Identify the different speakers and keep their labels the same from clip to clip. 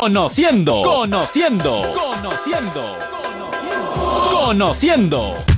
Speaker 1: Conociendo, conociendo, conociendo, conociendo, conociendo.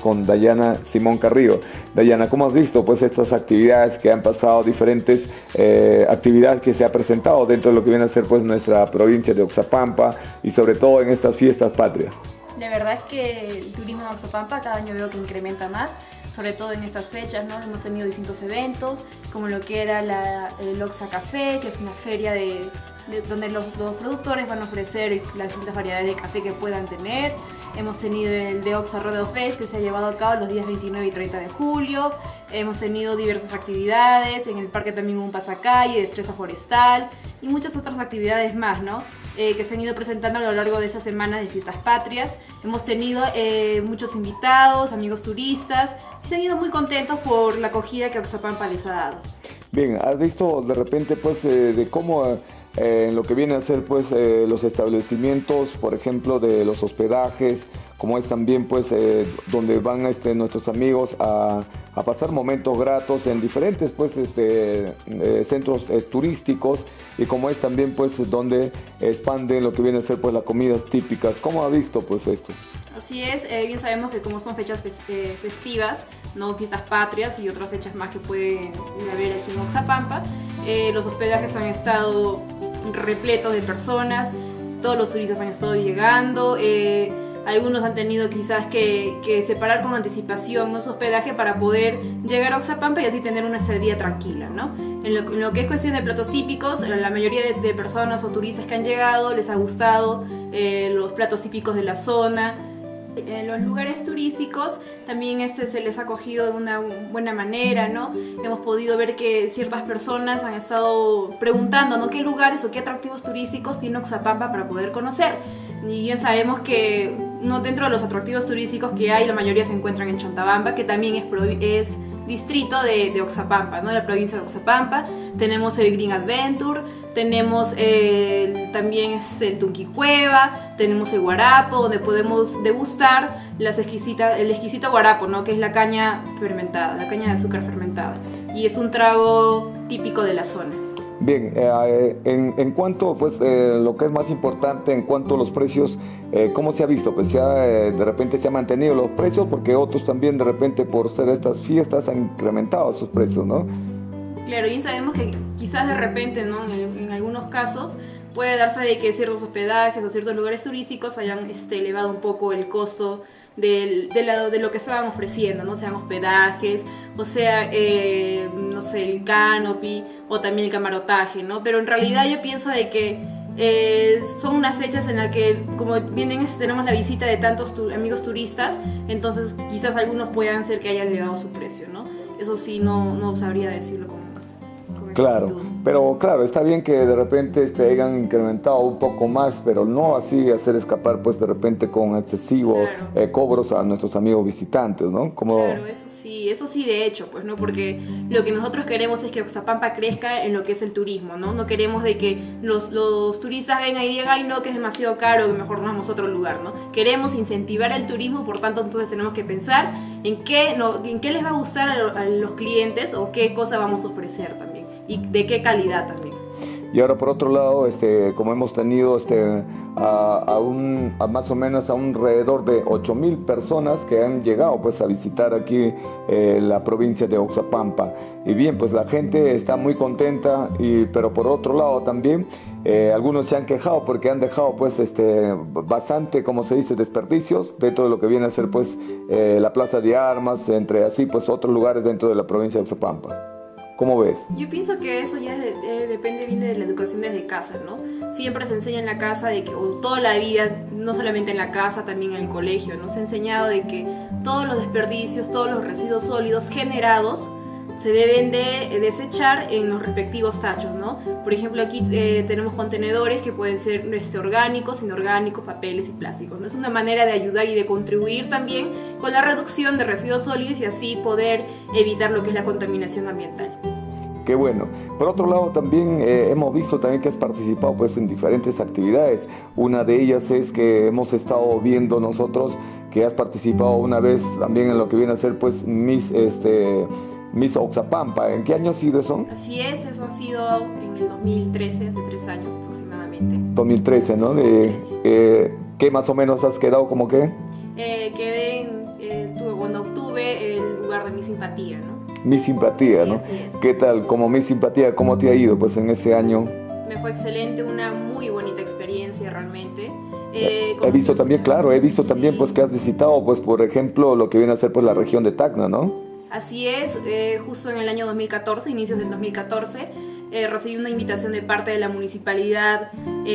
Speaker 2: Con Dayana Simón Carrillo. Dayana, ¿cómo has visto pues estas actividades que han pasado, diferentes eh, actividades que se ha presentado dentro de lo que viene a ser pues nuestra provincia de Oxapampa y sobre todo en estas fiestas patrias?
Speaker 3: La verdad es que el turismo en Oxapampa cada año veo que incrementa más, sobre todo en estas fechas, ¿no? Hemos tenido distintos eventos, como lo que era la, el Oxa Café, que es una feria de, donde los, los, productores van a ofrecer las distintas variedades de café que puedan tener. Hemos tenido el de Oxa Rodeo Fest que se ha llevado a cabo los días 29 y 30 de julio. Hemos tenido diversas actividades, en el parque también un pasacalle, destreza forestal y muchas otras actividades más, ¿no? Eh, que se han ido presentando a lo largo de esta semana de fiestas patrias. Hemos tenido eh, muchos invitados, amigos turistas y se han ido muy contentos por la acogida que Oxapampa les ha dado.
Speaker 2: Bien, ¿has visto de repente pues eh, de cómo en lo que viene a ser pues eh, los establecimientos, por ejemplo, de los hospedajes, como es también pues eh, donde van este, nuestros amigos a, pasar momentos gratos en diferentes pues este, eh, centros turísticos y como es también pues donde expanden lo que viene a ser pues las comidas típicas. ¿Cómo ha visto pues esto?
Speaker 3: Así es, bien sabemos que como son fechas festivas, no fiestas patrias y otras fechas más que pueden haber aquí en Oxapampa, los hospedajes han estado repletos de personas, todos los turistas han estado llegando, eh, algunos han tenido quizás que, separar con anticipación su hospedaje para poder llegar a Oxapampa y así tener una estadía tranquila. ¿no? En, lo, que es cuestión de platos típicos, la mayoría de, personas o turistas que han llegado les ha gustado eh, los platos típicos de la zona, en los lugares turísticos también este se les ha acogido de una buena manera, ¿no? Hemos podido ver que ciertas personas han estado preguntando, ¿no? ¿Qué lugares o qué atractivos turísticos tiene Oxapampa para poder conocer? Y bien sabemos que no dentro de los atractivos turísticos que hay, la mayoría se encuentran en Chantabamba, que también es, es distrito de, de Oxapampa, ¿no? La provincia de Oxapampa. Tenemos el Green Adventure, tenemos también es el Tunquicueva, tenemos el Guarapo, donde podemos degustar las exquisita, el exquisito guarapo, ¿no? que es la caña fermentada, la caña de azúcar fermentada. Y es un trago típico de la zona.
Speaker 2: Bien, eh, en, cuanto pues eh, lo que es más importante, en cuanto a los precios, eh, ¿cómo se ha visto? Pues ya de repente se han mantenido los precios porque otros también de repente por ser estas fiestas han incrementado sus precios, ¿no?
Speaker 3: Claro, y sabemos que quizás de repente, ¿no? en, algunos casos, puede darse de que ciertos hospedajes o ciertos lugares turísticos hayan este, elevado un poco el costo del, de, la, de, lo que estaban ofreciendo, ¿no? Sean hospedajes, o sea, eh, no sé, el canopy o también el camarotaje, ¿no? Pero en realidad yo pienso de que eh, son unas fechas en las que, como vienen, tenemos la visita de tantos amigos turistas, entonces quizás algunos puedan ser que hayan elevado su precio, ¿no? Eso sí, no, no sabría decirlo con, con
Speaker 2: Claro, pero claro, está bien que de repente este, hayan incrementado un poco más, pero no así hacer escapar pues de repente con excesivo eh, cobros a nuestros amigos visitantes, ¿no?
Speaker 3: Como... Claro, eso sí, eso sí de hecho, pues, ¿no? Porque lo que nosotros queremos es que Oxapampa crezca en lo que es el turismo, ¿no? No queremos de que los, los turistas vengan y digan, ay, no, que es demasiado caro, que mejor nos vamos a otro lugar, ¿no? Queremos incentivar el turismo, por tanto, entonces tenemos que pensar en qué, no, en qué les va a gustar a, a los clientes o qué cosa vamos a ofrecer también y de qué calidad también.
Speaker 2: Y ahora por otro lado, este, como hemos tenido este, a, un, a más o menos a un alrededor de 8 mil personas que han llegado pues, a visitar aquí eh, la provincia de Oxapampa. Y bien, pues la gente está muy contenta, y, pero por otro lado también eh, algunos se han quejado porque han dejado pues, este, bastante, como se dice, desperdicios dentro de lo que viene a ser pues, eh, la plaza de armas, entre así pues otros lugares dentro de la provincia de Oxapampa. ¿Cómo ves?
Speaker 3: Yo pienso que eso ya depende bien de la educación desde casa, ¿no? Siempre se enseña en la casa de que, o toda la vida, no solamente en la casa, también en el colegio, ¿no? Se ha enseñado de que todos los desperdicios, todos los residuos sólidos generados se deben de desechar en los respectivos tachos, ¿no? Por ejemplo, aquí eh, tenemos contenedores que pueden ser este, orgánicos, inorgánicos, papeles y plásticos, ¿no? Es una manera de ayudar y de contribuir también con la reducción de residuos sólidos y así poder evitar lo que es la contaminación ambiental.
Speaker 2: Qué bueno. Por otro lado, también eh, hemos visto también que has participado pues, en diferentes actividades. Una de ellas es que hemos estado viendo nosotros que has participado una vez también en lo que viene a ser pues mis este Miss Oxapampa. ¿En qué año ha sido eso?
Speaker 3: Así es, eso ha sido en el 2013, hace tres años aproximadamente.
Speaker 2: 2013, ¿no? De, eh, ¿Qué más o menos has quedado como qué?
Speaker 3: Eh, quedé en, tuve, cuando obtuve el lugar de mi simpatía, ¿no?
Speaker 2: Mi simpatía, ¿no? ¿Qué tal? Como mi simpatía, ¿cómo te ha ido pues en ese año?
Speaker 3: Me fue excelente, una muy bonita experiencia realmente.
Speaker 2: Eh, he visto también, claro, he visto también pues que has visitado pues por ejemplo lo que viene a ser pues la región de Tacna, ¿no?
Speaker 3: Así es, eh, justo en el año 2014, inicios del 2014, eh, recibí una invitación de parte de la Municipalidad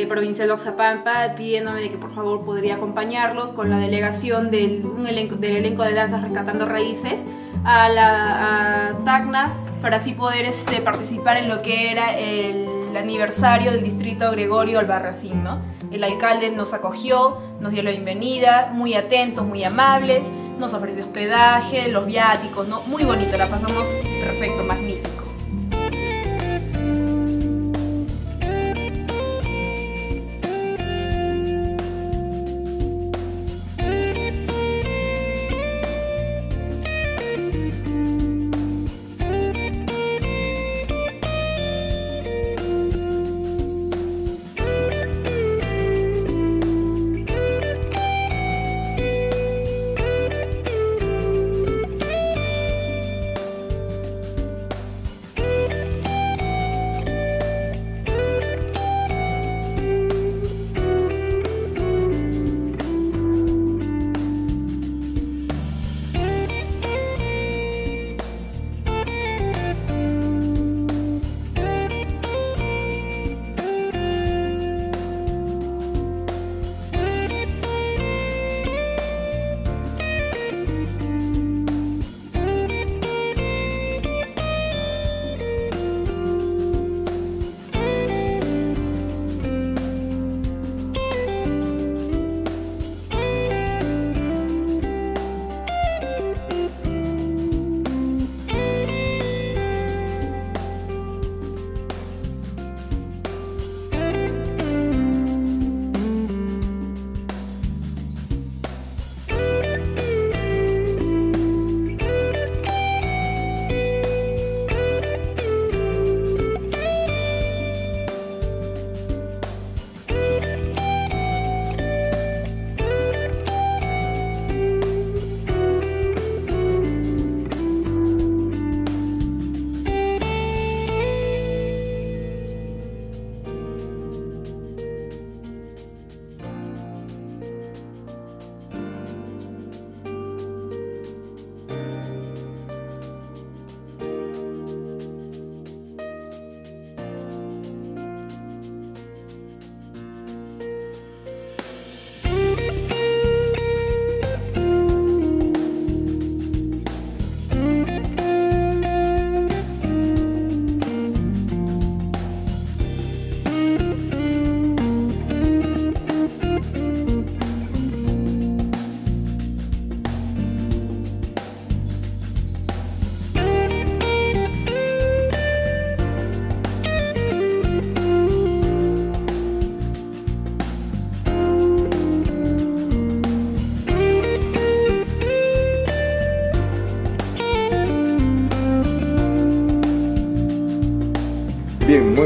Speaker 3: Provincial de Oxapampa pidiéndome de que por favor podría acompañarlos con la delegación del, elenco, del elenco de danzas Rescatando Raíces a, la, Tacna para así poder este, participar en lo que era el aniversario del distrito Gregorio Albarracín, ¿no? El alcalde nos acogió, nos dio la bienvenida, muy atentos, muy amables, nos ofreció hospedaje, los viáticos, ¿no? Muy bonito, la pasamos perfecto, magnífico.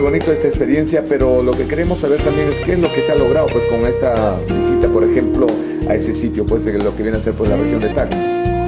Speaker 2: Bonito esta experiencia, pero lo que queremos saber también es qué es lo que se ha logrado pues con esta visita, por ejemplo, a ese sitio, pues de lo que viene a ser pues la región de Tacna.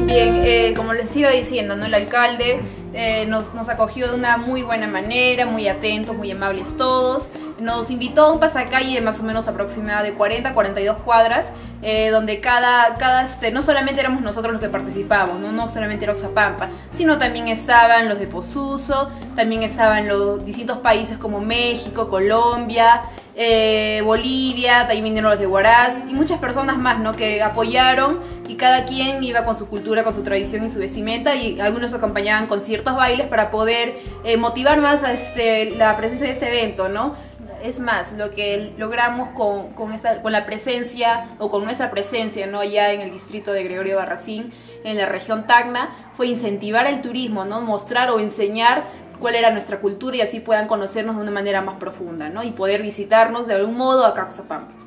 Speaker 3: Bien, eh, como les iba diciendo, ¿no? el alcalde eh, nos, nos, acogió de una muy buena manera, muy atentos, muy amables todos. Nos invitó a un pasacalle de más o menos aproximada de 40 42 cuadras, eh, donde cada, cada este, no solamente éramos nosotros los que participábamos, ¿no? no solamente era Oxapampa, sino también estaban los de Posuso, también estaban los distintos países como México, Colombia, eh, Bolivia, también vinieron los de Huaraz y muchas personas más ¿no? que apoyaron y cada quien iba con su cultura, con su tradición y su vestimenta y algunos acompañaban con ciertos bailes para poder eh, motivar más a este, la presencia de este evento, ¿no? Es más, lo que logramos con, con, esta, con la presencia o con nuestra presencia ¿no? allá en el distrito de Gregorio Barracín, en la región Tacna, fue incentivar el turismo, ¿no? mostrar o enseñar cuál era nuestra cultura y así puedan conocernos de una manera más profunda ¿no? y poder visitarnos de algún modo a Capsapampa.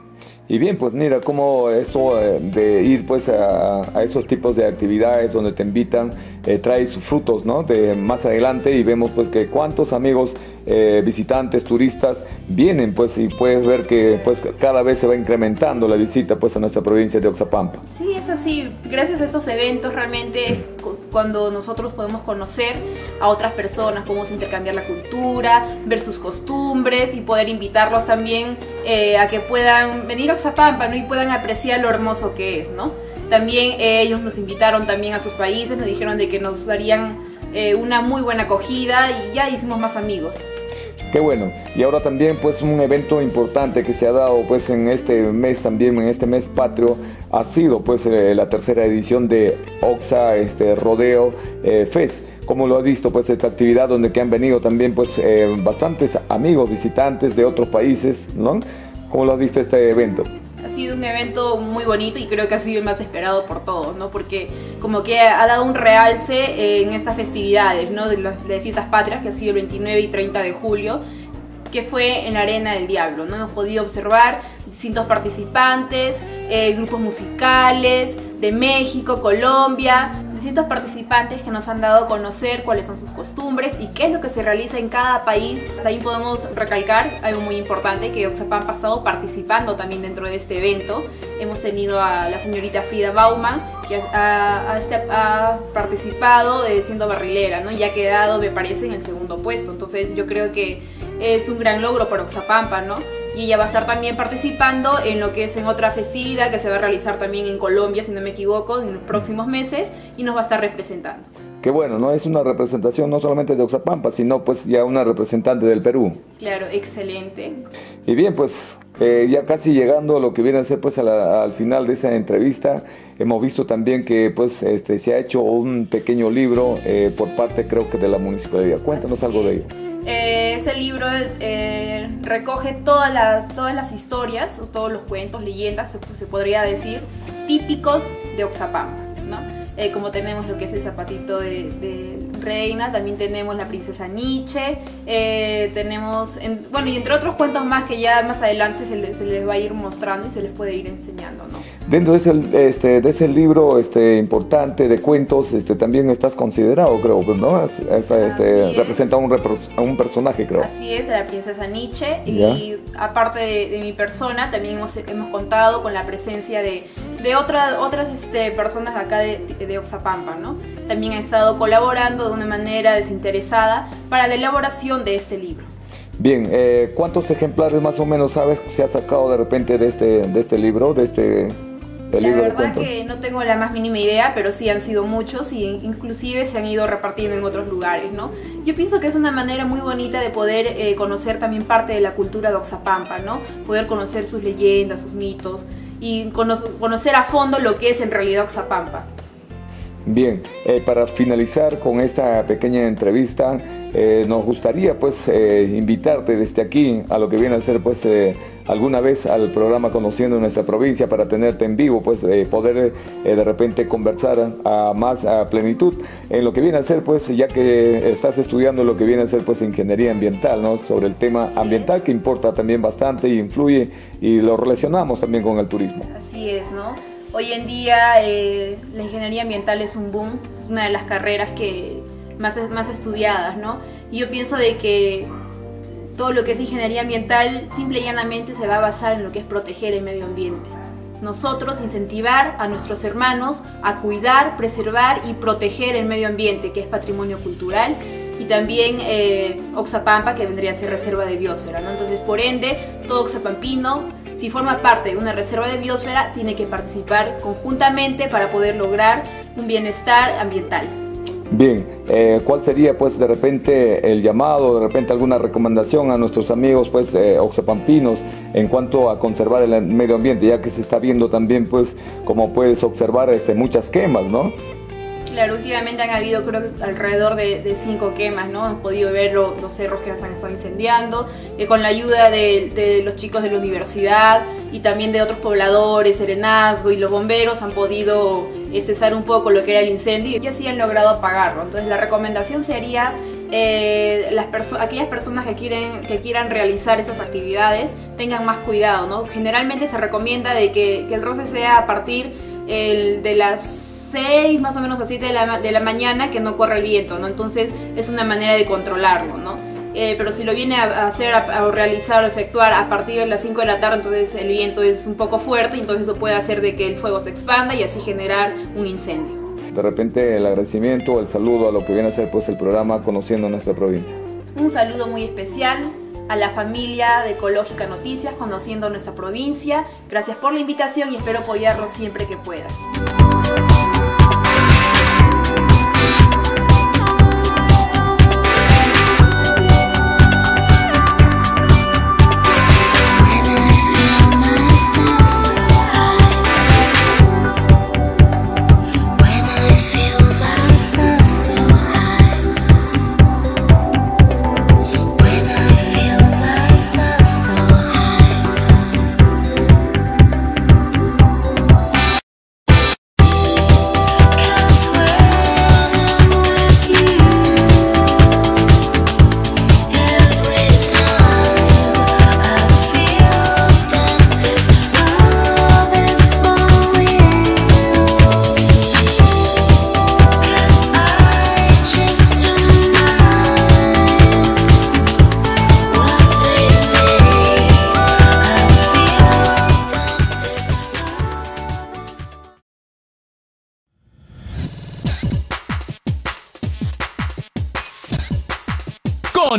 Speaker 2: Y bien, pues mira, cómo esto eh, de ir pues a, a, esos tipos de actividades donde te invitan eh, trae sus frutos, ¿no? De más adelante y vemos pues que cuántos amigos eh, visitantes, turistas vienen pues y puedes ver que pues cada vez se va incrementando la visita pues a nuestra provincia de Oxapampa.
Speaker 3: Sí, es así. Gracias a estos eventos realmente cuando nosotros podemos conocer a otras personas, podemos intercambiar la cultura, ver sus costumbres y poder invitarlos también eh, a que puedan venir a Oxapampa y puedan apreciar lo hermoso que es, ¿no? También eh, ellos nos invitaron también a sus países, nos dijeron de que nos darían eh, una muy buena acogida y ya hicimos más amigos.
Speaker 2: Qué bueno. Y ahora también pues un evento importante que se ha dado pues en este mes también, en este mes patrio, ha sido pues eh, la tercera edición de Oxa este, Rodeo eh, Fest. Como lo ha visto pues esta actividad donde que han venido también pues eh, bastantes amigos, visitantes de otros países, ¿no? ¿Cómo lo has visto este evento?
Speaker 3: Ha sido un evento muy bonito y creo que ha sido el más esperado por todos, ¿no? Porque como que ha dado un realce en estas festividades, ¿no? De las de fiestas patrias, que ha sido el 29 y 30 de julio, que fue en la Arena del Diablo, ¿no? Hemos podido observar distintos participantes, eh, grupos musicales de México, Colombia, distintos participantes que nos han dado a conocer cuáles son sus costumbres y qué es lo que se realiza en cada país. También podemos recalcar algo muy importante que Oxapam ha estado participando también dentro de este evento. Hemos tenido a la señorita Frida Bauman que ha, ha, participado eh, siendo barrilera ¿no? y ha quedado, me parece, en el segundo puesto. Entonces yo creo que es un gran logro para Oxapampa, ¿no? y ella va a estar también participando en lo que es en otra festividad que se va a realizar también en Colombia, si no me equivoco, en los próximos meses y nos va a estar representando.
Speaker 2: Qué bueno, ¿no? Es una representación no solamente de Oxapampa, sino pues ya una representante del Perú.
Speaker 3: Claro, excelente.
Speaker 2: Y bien, pues eh, ya casi llegando a lo que viene a ser pues al final de esta entrevista, hemos visto también que pues este, se ha hecho un pequeño libro eh, por parte creo que de la municipalidad. Cuéntanos algo de ello.
Speaker 3: Eh, ese libro eh, recoge todas las, todas las historias, todos los cuentos, leyendas, se, podría decir, típicos de Oxapampa, ¿no? Eh, como tenemos lo que es el zapatito de reina, también tenemos la princesa Nietzsche, eh, tenemos, en, bueno, y entre otros cuentos más que ya más adelante se les, se les, va a ir mostrando y se les puede ir enseñando, ¿no?
Speaker 2: Dentro de ese, este, de ese libro este, importante de cuentos, este, también estás considerado, creo, ¿no? este, representa un, un, personaje, creo.
Speaker 3: Así es, la princesa Nietzsche, y aparte de, de, mi persona, también hemos, hemos contado con la presencia de de otra, otras este, personas acá de, de Oxapampa, ¿no? También ha estado colaborando de una manera desinteresada para la elaboración de este libro.
Speaker 2: Bien, eh, ¿cuántos ejemplares más o menos sabes se ha sacado de repente de este, de este libro, de este
Speaker 3: la libro verdad que no tengo la más mínima idea, pero sí han sido muchos y inclusive se han ido repartiendo en otros lugares, ¿no? Yo pienso que es una manera muy bonita de poder eh, conocer también parte de la cultura de Oxapampa, ¿no? Poder conocer sus leyendas, sus mitos, y conocer a fondo lo que es en realidad Oxapampa.
Speaker 2: Bien, eh, para finalizar con esta pequeña entrevista, eh, nos gustaría pues eh, invitarte desde aquí a lo que viene a ser pues alguna vez al programa Conociendo nuestra provincia para tenerte en vivo, pues poder de repente conversar a más a plenitud en lo que viene a ser pues ya que estás estudiando lo que viene a ser pues ingeniería ambiental, ¿no? Sobre el tema Así ambiental es. que importa también bastante y influye y lo relacionamos también con el turismo.
Speaker 3: Así es, ¿no? Hoy en día la ingeniería ambiental es un boom, es una de las carreras que más, más estudiadas, ¿no? Y yo pienso de que todo lo que es ingeniería ambiental simple y llanamente se va a basar en lo que es proteger el medio ambiente. Nosotros incentivar a nuestros hermanos a cuidar, preservar y proteger el medio ambiente, que es patrimonio cultural, y también eh, Oxapampa, que vendría a ser reserva de biosfera. ¿no? Entonces, por ende, todo Oxapampino, si forma parte de una reserva de biosfera, tiene que participar conjuntamente para poder lograr un bienestar ambiental.
Speaker 2: Bien, eh, ¿cuál sería pues de repente el llamado, de repente alguna recomendación a nuestros amigos pues eh, oxapampinos en cuanto a conservar el medio ambiente, ya que se está viendo también pues como puedes observar este, muchas quemas, ¿no?
Speaker 3: Claro, últimamente han habido creo alrededor de, cinco quemas, ¿no? Hemos podido ver los cerros que se han estado incendiando, eh, con la ayuda de, los chicos de la universidad y también de otros pobladores, Serenazgo y los bomberos han podido cesar un poco lo que era el incendio y así han logrado apagarlo. Entonces la recomendación sería eh, las aquellas personas que, quieren, que quieran realizar esas actividades tengan más cuidado, ¿no? Generalmente se recomienda de que, el roce sea a partir de las 6, más o menos así de la, de la mañana que no corre el viento, ¿no? Entonces es una manera de controlarlo, ¿no? Eh, pero si lo viene a hacer, a, realizar o efectuar a partir de las 5 de la tarde, entonces el viento es un poco fuerte y entonces eso puede hacer de que el fuego se expanda y así generar un incendio.
Speaker 2: De repente el agradecimiento, el saludo a lo que viene a ser pues el programa Conociendo nuestra provincia.
Speaker 3: Un saludo muy especial a la familia de Ecológica Noticias, Conociendo nuestra provincia. Gracias por la invitación y espero apoyarlos siempre que pueda.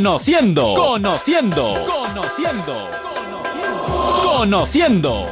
Speaker 1: Conociendo, conociendo, conociendo, conociendo, conociendo.